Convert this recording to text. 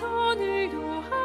손을 요하